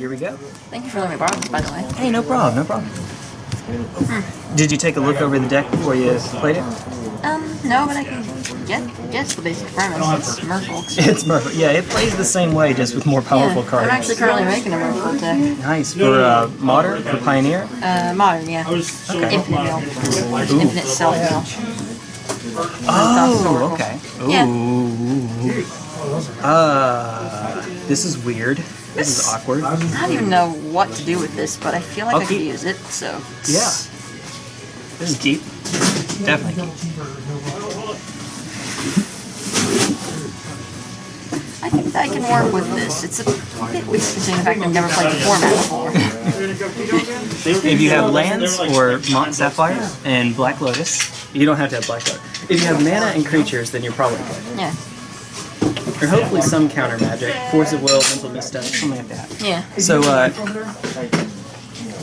here we go. Thank you for letting me borrow this, by the way. Hey, no problem, no problem. Did you take a look over the deck before you played it? Um, no, but I can get guess the basic premise. It's Merfolk's. It's Merfolk. Yeah, it plays the same way, just with more powerful yeah, cards. I'm actually currently making a Merfolk deck. Nice for uh, modern for pioneer. Uh, modern, yeah. Okay. Infinite mill. Ooh. Infinite self mill. Oh, okay. Yeah. Ooh. Uh, this is weird. This is awkward. I don't even know what to do with this, but I feel like I Okay. could use it, so. Yeah. This is deep. Definitely deep. I think that I can work with this. It's a bit weird considering the fact I've never played the format before. If you have lands or Mox Sapphire and Black Lotus, you don't have to have Black Lotus. If you have mana and creatures, then you're probably good. Yeah. Or hopefully some counter magic, Force of Will, Mental Misstep, something like that. Yeah. So, uh,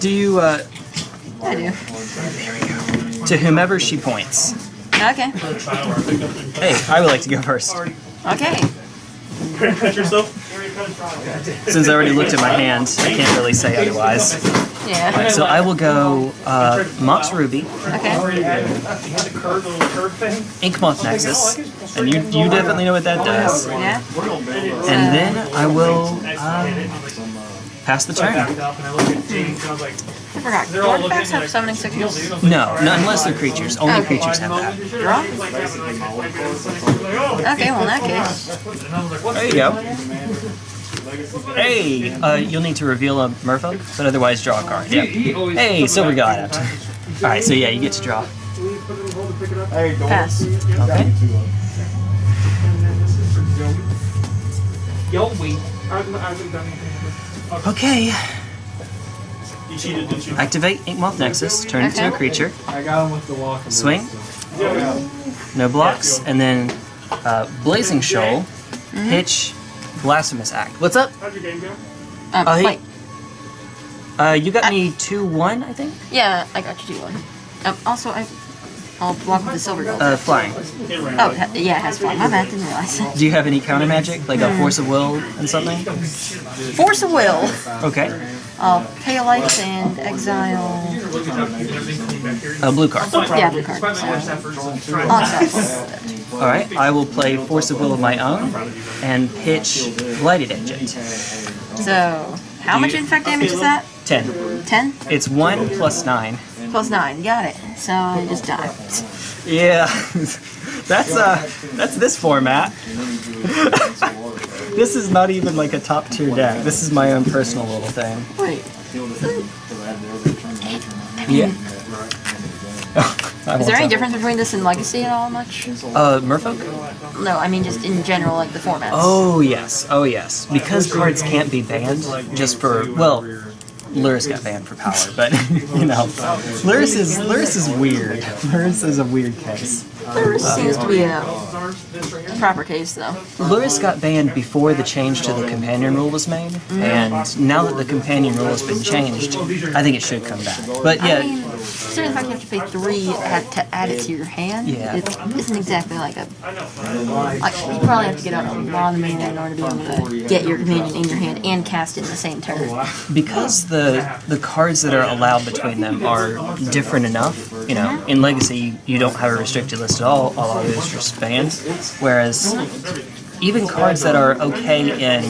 do you, uh, I do. to whomever she points. Okay. Hey, I would like to go first. Okay. Cut yourself. Since I already looked at my hand, I can't really say otherwise. Yeah. So I will go uh, Mox Ruby, Okay. You had the curve, the little curve thing. Inkmoth Nexus, and you you definitely know what that does. Yeah. And then I will um, pass the turn. Backed and I looked at James and I was like, I forgot. Do artifacts have summoning signals? No, not unless they're creatures. Only Okay. creatures have that. Draw? Okay, well in that case. There you go. Hey, uh, you'll need to reveal a Merfolk, but otherwise draw a card. Yeah. Hey, Silvergill. All right, so yeah, you get to draw. Pass. Okay. yo, wait. Okay. You cheated, didn't you? Activate Inkmoth Nexus. Turn it into a creature. I got him with the walk. Swing. No blocks, and then uh, Blazing Shoal. Pitch. Blasphemous Act. What's up? How'd your game go? Um, Oh, he- wait. Uh, you got me two one, I think. Yeah, I got you two one. Um, also, I, I'll block with the Silvergill. Uh, flying. Oh, yeah, it has flying. My bad, didn't realize. Do you have any counter magic, like a Force of Will and something? Force of will. Okay. I'll pay a life and exile. A blue card. Yeah, blue card. All right. I will play Force of Will of my own and pitch Blighted Agent. So, how much infect damage is that? Ten. Ten It's one plus nine. Plus nine. Got it. So I just die. Yeah. that's uh. That's this format. this is not even like a top tier deck. This is my own personal little thing. Wait. Yeah. Is there any difference between this and Legacy at all much? Uh, Merfolk? No, I mean just in general, like the formats. Oh yes, oh yes. Because cards can't be banned just for well, Lurrus got banned for power, but you know, Lurrus is Lurrus is weird. Lurrus is a weird case. There seems to be a proper case though. Lurrus got banned before the change to the companion rule was made, mm-hmm. and now that the companion rule has been changed, I think it should come back. But I mean, yeah, considering the fact you have to pay three add to add it to your hand, Yeah. it isn't exactly like a. Like, you probably have to get out a lot of mana in order to be able to get your companion in your hand and cast it in the same turn. because the the cards that are allowed between them are different enough. You know, in Legacy you don't have a restricted list at all. All of it is just banned. Whereas even cards that are okay in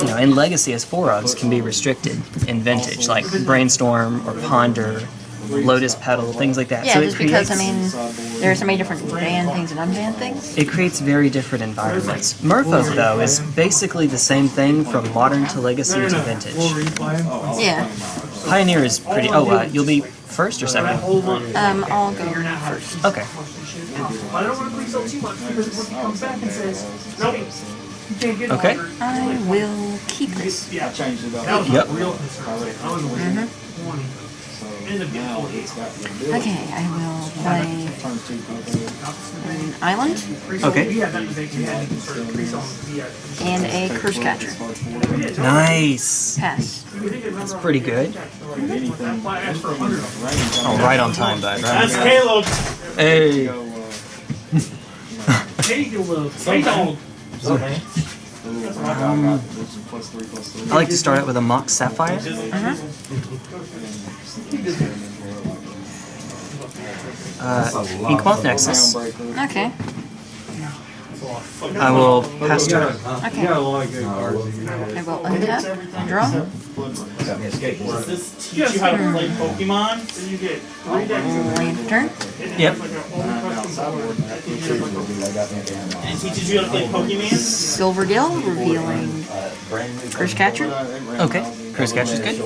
you know in Legacy as four ofs can be restricted in Vintage, like Brainstorm or Ponder, Lotus Petal, things like that. Yeah, so just it because I mean, there are so many different banned things and unbanned things. it creates very different environments. Merfolk though is basically the same thing from modern to Legacy to Vintage. Yeah. Pioneer is pretty. Oh, uh, you'll be first or second? Um, I'll go first. Okay. I don't want to please too much because if he comes back and says, nope, you can't get Okay. I will keep this. Yeah, Changed it up. Yep. a real Okay, I will play Turn two people. an island Okay. We had that. We had sort of pre Yeah. and a Cursecatcher. Nice. Pass. That's pretty good. Anything. I asked for a hundred. Oh, right on time, bud. Right That's on Caleb. time. Hey. Hey, Caleb. Uh, hey, dog. Um, I like to start out with a Mox Sapphire. Uh, Inkmoth Nexus. Okay. I will pass turn. Okay. got a lot of good cards. in your head. I will untap, draw. Does this teach you how to play Pokemon? So you get three decks of Land turn. Yep. like a whole custom board. And it teaches you how to play Pokemon? Silvergill, revealing Cursecatcher. Okay. Cursecatcher is good.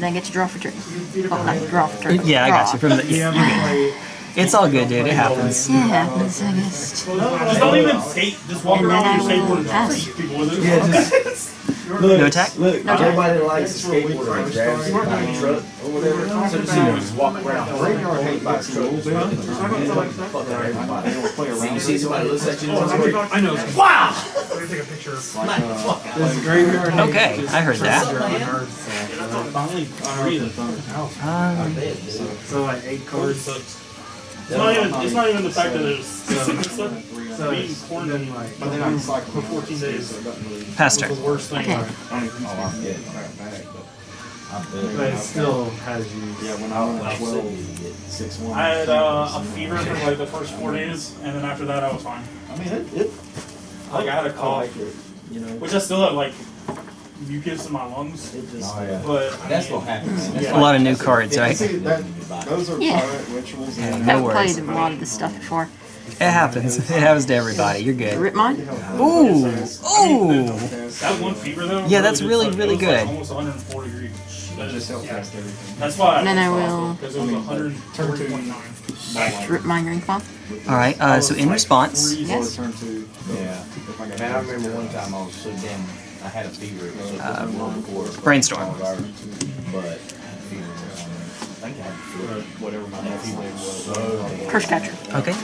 Then get to draw for turn. Well, not draw for turn. Yeah, I got you. From the, yeah, it's all good, dude. It happens. Yeah, It happens, I guess. Just don't even skate. Just walk And around then with I your will skateboard and pass. shoot people with it. No attack. Look, No everybody likes to skateboard like grabs it by truck or whatever. So you see just walk around. Radar hate by the truck. Fuck everybody. See, you see somebody looks at you. and I know. Wow! Let me take a picture. Smack the fuck out. This graveyard hate Okay, I heard that. Finally, three of them. Um, So like eight cards. It's not even, it's not even the fact that it's sick and. So Being it's quarantined been like by the time for 14 days pass was the worst thing. Okay. Oh, I'm but it still has you. Yeah, when I was twelve, six one. I had uh, a fever for like the first four days, and then after that I was fine. I mean, it, it, Like I had a cough, like it, you know. which I still have like mucus in my lungs, It just, Oh, yeah. but I That's mean, what happens. Yeah. A lot of new cards, right? Those are Yeah. pirate rituals. Yeah, and no I've worries. played a lot of this stuff before. It happens. It happens to everybody. You're good. Rip mine? Ooh, ooh. that one fever though. Yeah, that's did really, suck. It really was, good. almost 104 degrees. That just is, help yeah. everything. That's why. And then I will- because it was 104.9. Rip mine ring cloth. All right. Uh, so in response, Yes. Yeah. If I got Man, I remember one time I was so damn, I had a fever. It was Uh, a brainstorm. But I had a fever. I think I had. Whatever my fever was. Cursecatcher. okay.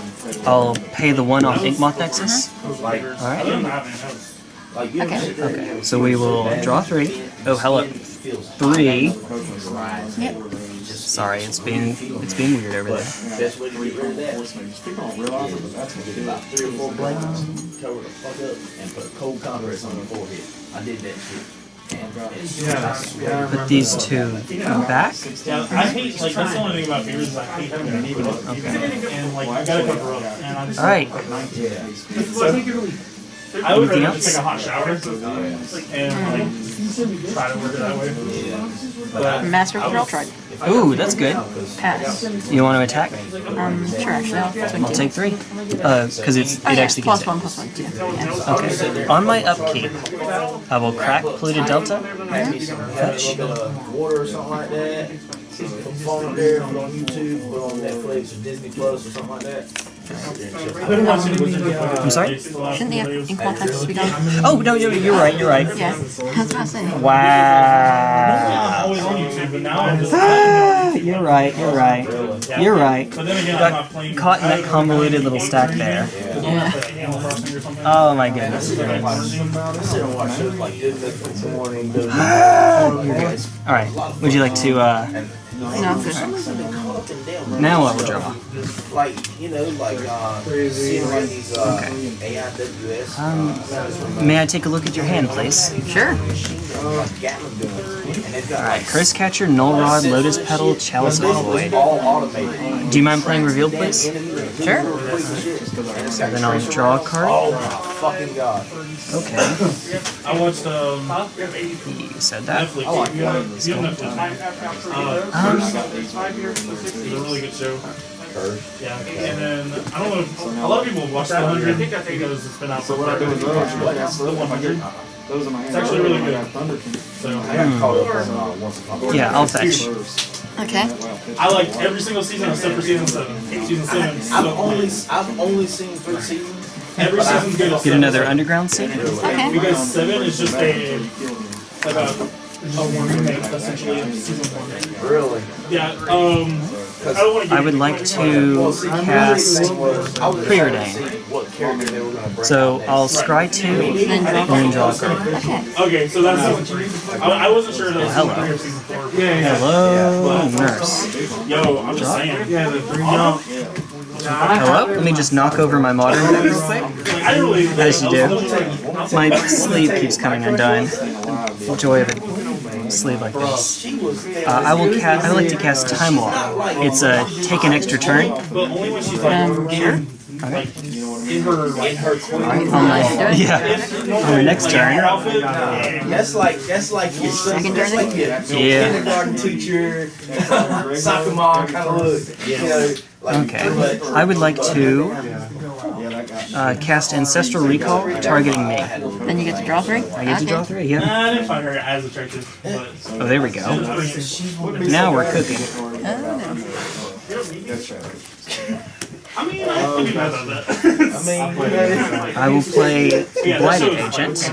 I'll pay the one off Inkmoth Nexus. like, I Alright. didn't have any. That was- like you Okay. ever there and Okay. So we will draw three. Oh, hello. Three. Yep. Sorry, it's being it's being weird over there. Best way to get rid of that. Just people don't realize it, but that's what it is. About three or four blankets, cover the fuck up, and put cold compress on your forehead. I did that shit. And it's Yeah, yeah, I remember Put these that. two back. Yeah, I hate like that's the only thing about fevers is I hate having to leave it and like you gotta cover up. And I just All right. I would rather just take a hot shower and like try to work it that way. But Master of Control Tried. Ooh, that's good. Pass. You want to attack? Um, sure, actually, I'll I'll take three. Uh, because it's Oh, it yeah, actually plus gets one, plus one, two. Yeah. Okay. On my upkeep, I will crack polluted delta. Have fetch uh, water or something like that. Put the phone up there, put on YouTube, put on Netflix or Disney Plus or something like that. I've been watching Wizards of I'm sorry? Shouldn't the cloth Nexus be gone? Oh no, you're, you're right. You're right. Yeah, that's what I was saying. Wow. always on YouTube, but now I'm just Ah, You're right. You're right. You're right. But then again, I'm Got caught in that convoluted little stack there. Yeah. Like Animal Crossing or something. Oh my goodness. I sit and watch shows like Good Mythical in the morning, Good All right. Would you like to? Uh, No, I'm good. I've been caught up in them. now I will draw. Like, you know, like, uh, seeing like these, uh, AIWS, Um, may I take a look at your hand, please? Sure. Like Gatling guns. And they've got All right. Cursecatcher, Null Rod, Lotus Petal, Chalice of Void. all. Do you mind playing Revealed, please? Sure. So then I'll draw a card. Oh my fucking god. Okay. I watched um, You said that. Netflix. I like you have, you have Netflix. Uh, Um, it's a really good show. Yeah, and then I don't know. If, a lot of people watch the hundred because it's been out So for what I do is forever. those, like, that's The one hundred. Those are my hands. It's actually really good. Thunder King. So I got caught up on uh, once upon a Yeah, I'll fetch. Okay. I like every single season except for season seven. Season seven. is I've only, I've only seen three seasons. every season's good. Get another underground season. Okay. Because seven is just a like a a remake essentially of season one. Really? Yeah. Um. I don't want to. I would like to cast Preordain. What character they were gonna bring So. I'll scry two and then draw a card. Okay. Okay, so that's. I, I wasn't sure that was hello. season three or season four. Yeah, yeah. Hello, nurse. Yo, I'm just saying. Yeah, the three jump. Hello? Let me just knock over my modern deck real quick. As you do. My sleeve keeps coming undone. The joy of a sleeve like this. Uh, I will cast. I would like to cast Time Walk. It's a take an extra turn. But only when she's Um, sure. Okay. in her like her Alright, I'll nice. Yeah. On the next turn. That's like that's like your Second that's turn? like your Yeah. kindergarten teacher, soccer mom kind of look. You know, like Okay. I would like to uh, cast Ancestral Recall, targeting me. Then you get to draw three? I get to draw three. Yeah. Nah, I didn't find her as attractive, but Oh, there we go. Now we're cooking. I mean, I can be mad about that. I mean, I will play Blighted Agent.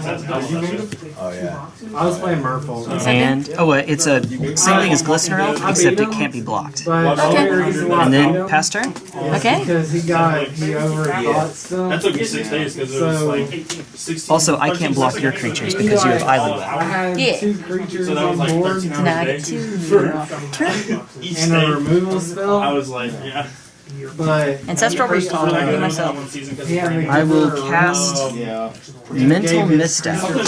oh yeah. I was playing Merfolk. And oh, uh, it's a same thing as Glistener Elf, except it can't be blocked. But the Okay. only reason why I And then him pass turn. Okay. because he got he overthought stuff. That took me six days because it was like 16. Also, I can't block your creatures because you have Island I Walk. had Yeah. two creatures So that was on like board 13 So now I hours a day. two. For each and a day. removal I was like, yeah. But Ancestral Recall, I do good myself. one season 'cause he of had me training. I will give her cast Yeah. Mental Misstep. Okay.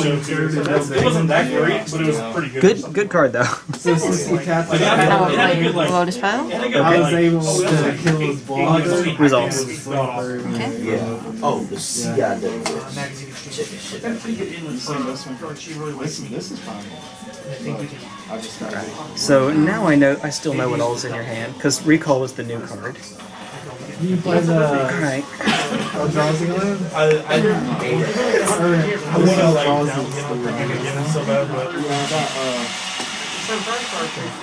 It wasn't that great, but it was pretty good. Good, good card though. So since he tapped it Yeah. I will play Lotus Petal. I was able to kill his blocker. Results. Okay. Oh, the CIW. Check this shit out. This, this is fine. I just got it. So now I know. I still know what all's in your hand because Recall was the new card. You play the All right. Drowsy Land? I, I, I Or want to like down is him the again so bad, but Yeah, I uh,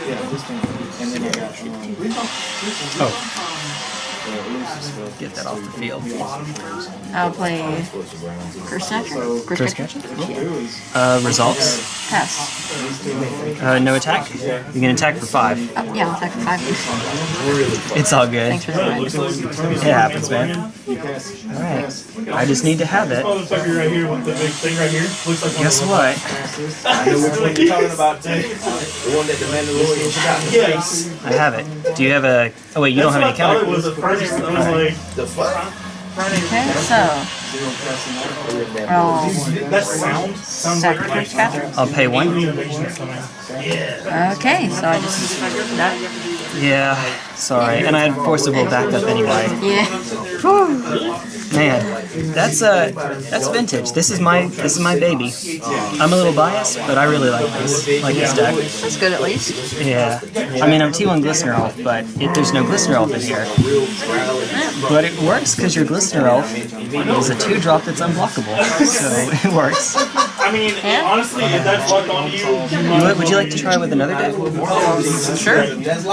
yeah, this thing, and then I got, um, Oh, the Ulysses stuff. Get that off the field. I'll play Curse Snatcher. Curse Cursecatcher. Uh, results. Pass. Uh, no attack. You can attack for five. Oh, yeah, I'll attack for five. It's all good. Thanks for the reminder. It happens, man. All right. I just need to have it. the fucker right here with the big thing right here looks like Guess what? I know which one you're talking about too. The one that the Mandalorian shot in the Yes. face. I have it. Do you have a? Oh wait, you don't have any That's what I thought it counter. Was first. I was like, The fuck? Okay, so. Oh. Roll that sound sounds like Sacrifice Catcher. I'll pay one. Okay, so I just. That. Yeah. Sorry, and I had Force of Will backup anyway. Yeah. Man, that's uh, that's vintage. This is my this is my baby. I'm a little biased, but I really like this. Like this deck. That's good at least. Yeah. I mean, I'm T1 Glistener Elf, but it, there's no Glistener Elf in here. But it works because your Glistener Elf is a two drop that's unblockable. So it works. I mean, Yeah. honestly, if that's locked onto you, you Would, would you like to try with another deck? Sure. That's